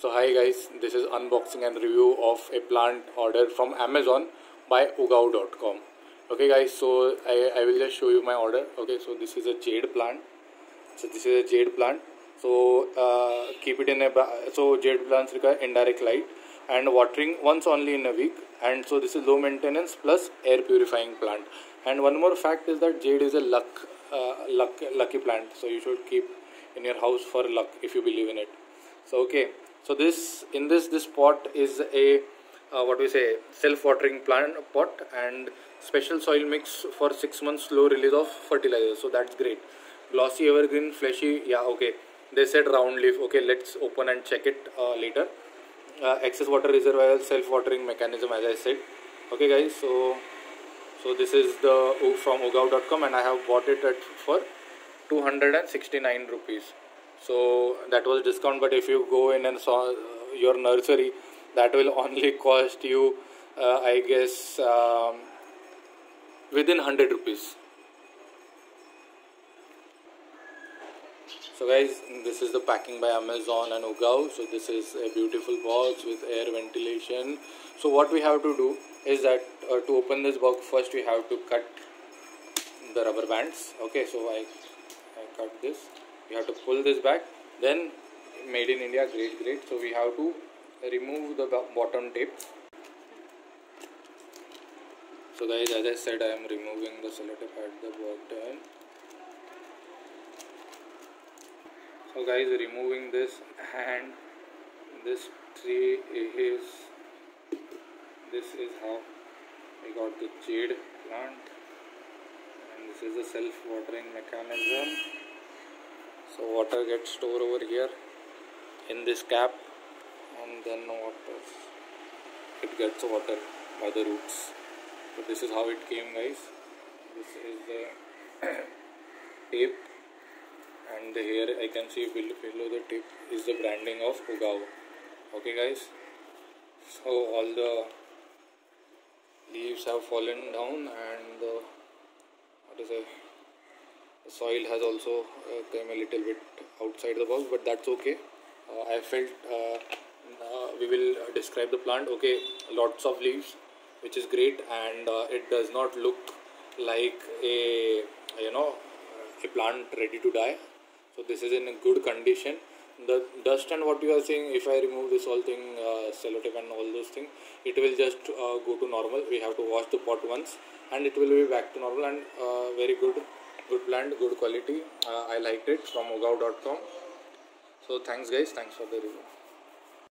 So hi guys, this is unboxing and review of a plant order from Amazon by ugaoo.com. Okay guys, so I, I will just show you my order. Okay, so this is a jade plant. So this is a jade plant. So uh, keep it in a so jade plants require indirect light and watering once only in a week. And so this is low maintenance plus air purifying plant. And one more fact is that jade is a luck uh, luck lucky plant. So you should keep in your house for luck if you believe in it. So okay so this in this this pot is a uh, what we say self-watering plant pot and special soil mix for six months slow release of fertilizer. So that's great. Glossy evergreen fleshy yeah okay. They said round leaf. Okay let's open and check it uh, later. Uh, excess water reservoir self-watering mechanism as i said. Okay guys so so this is the from ugaoo.com and i have bought it at for 269 rupees so that was discount but if you go in and saw uh, your nursery that will only cost you uh, i guess um, within 100 rupees. So guys this is the packing by amazon and ugaoo. So this is a beautiful box with air ventilation. So what we have to do is that uh, to open this box first we have to cut the rubber bands. Okay so i, I cut this you have to pull this back. Then made in India great great. So we have to remove the bottom tape. So guys as I said I am removing the sellotape at the bottom so guys removing this and this tree is this is how I got the jade plant. And this is the self-watering mechanism so water gets stored over here in this cap and then water it gets water by the roots. So this is how it came guys. This is the tape and here I can see below the tape is the branding of Ugaoo. Okay guys. So all the leaves have fallen down and the what is it soil has also uh, come a little bit outside the box but that's okay. Uh, I felt uh, uh, we will describe the plant. Okay lots of leaves which is great and it does not look like a you know a plant ready to die. So this is in a good condition. The dust and what you are saying if I remove this whole thing uh, and all those things it will just uh, go to normal. We have to wash the pot once and it will be back to normal and uh, very good good plant good quality. Uh, i liked it from ugaoo.com so thanks guys. Thanks for the review